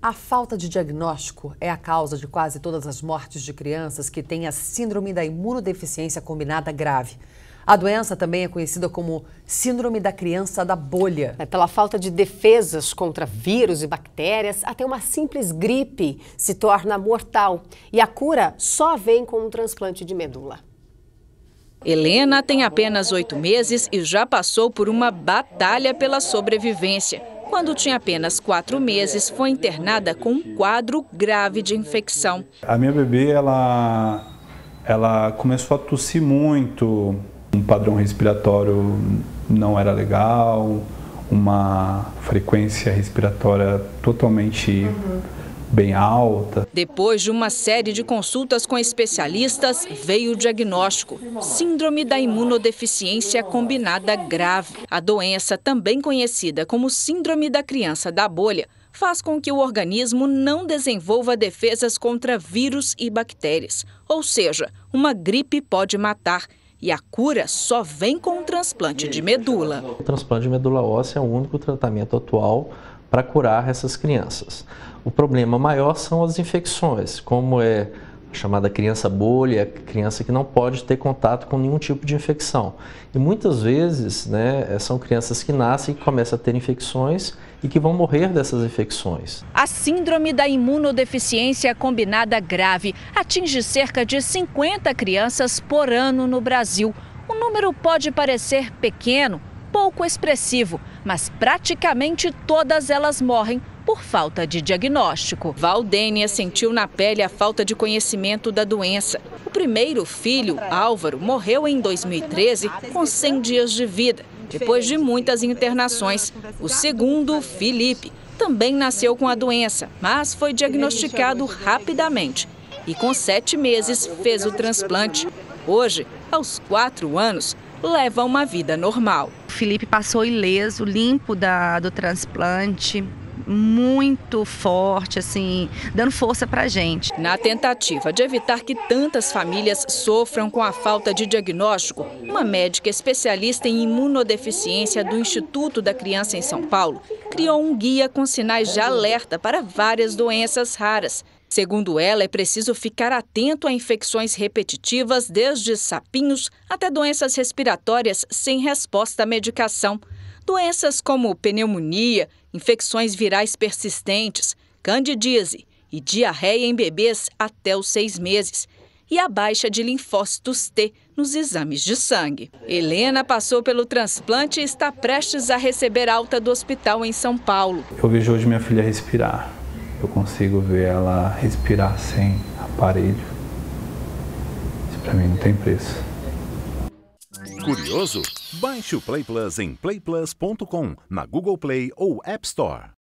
A falta de diagnóstico é a causa de quase todas as mortes de crianças que têm a síndrome da imunodeficiência combinada grave. A doença também é conhecida como Síndrome da Criança da Bolha. É pela falta de defesas contra vírus e bactérias, até uma simples gripe se torna mortal. E a cura só vem com um transplante de medula. Helena tem apenas oito meses e já passou por uma batalha pela sobrevivência. Quando tinha apenas quatro meses, foi internada com um quadro grave de infecção. A minha bebê, ela, ela começou a tossir muito, um padrão respiratório não era legal, uma frequência respiratória totalmente uhum. Bem alta. Depois de uma série de consultas com especialistas, veio o diagnóstico: Síndrome da imunodeficiência combinada grave. A doença, também conhecida como Síndrome da criança da bolha, faz com que o organismo não desenvolva defesas contra vírus e bactérias. Ou seja, uma gripe pode matar e a cura só vem com o transplante de medula. O transplante de medula óssea é o único tratamento atual para curar essas crianças. O problema maior são as infecções, como é a chamada criança bolha, criança que não pode ter contato com nenhum tipo de infecção. E muitas vezes né, são crianças que nascem e começam a ter infecções e que vão morrer dessas infecções. A síndrome da imunodeficiência combinada grave atinge cerca de 50 crianças por ano no Brasil. O número pode parecer pequeno, pouco expressivo, mas praticamente todas elas morrem por falta de diagnóstico. Valdênia sentiu na pele a falta de conhecimento da doença. O primeiro filho, Álvaro, morreu em 2013 com 100 dias de vida, depois de muitas internações. O segundo, Felipe, também nasceu com a doença, mas foi diagnosticado rapidamente e com sete meses fez o transplante. Hoje, aos quatro anos, leva uma vida normal. Felipe passou ileso, limpo da, do transplante, muito forte, assim, dando força para a gente. Na tentativa de evitar que tantas famílias sofram com a falta de diagnóstico, uma médica especialista em imunodeficiência do Instituto da Criança em São Paulo criou um guia com sinais de alerta para várias doenças raras. Segundo ela, é preciso ficar atento a infecções repetitivas, desde sapinhos até doenças respiratórias sem resposta à medicação. Doenças como pneumonia, infecções virais persistentes, candidíase e diarreia em bebês até os seis meses e a baixa de linfócitos T nos exames de sangue. Helena passou pelo transplante e está prestes a receber alta do hospital em São Paulo. Eu vejo hoje minha filha respirar. Eu consigo ver ela respirar sem aparelho. Isso para mim não tem preço. Curioso? Baixe o Play Plus em playplus.com, na Google Play ou App Store.